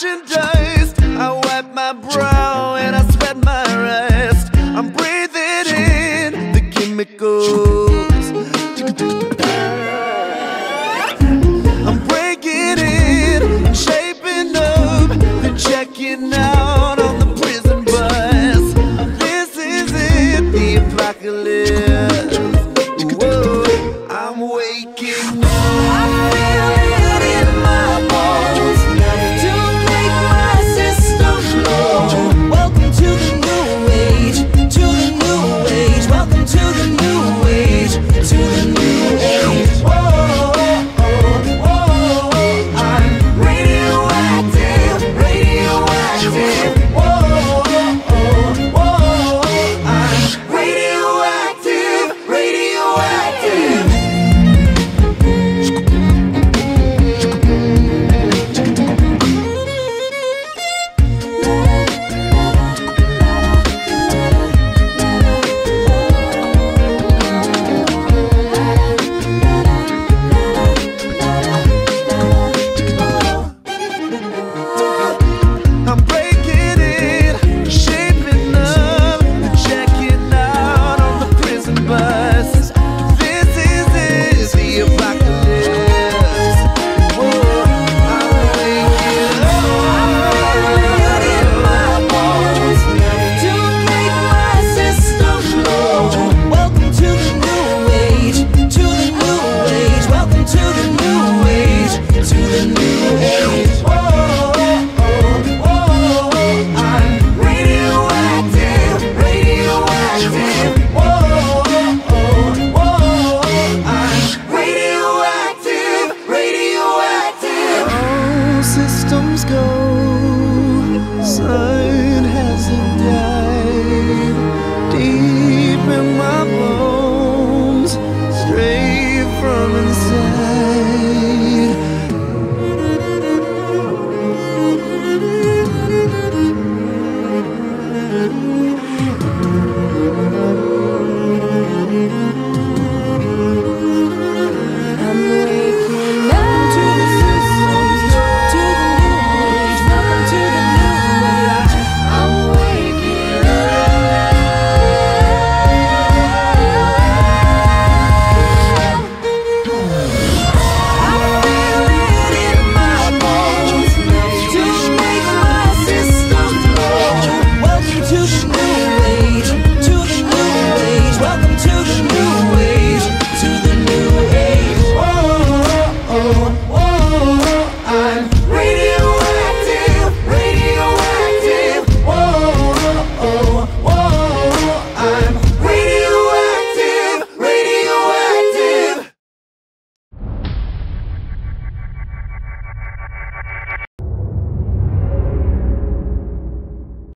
merchandise. I wipe my brow and I sweat my rest. I'm breathing in the chemicals. I'm breaking in, shaping up, the checking out.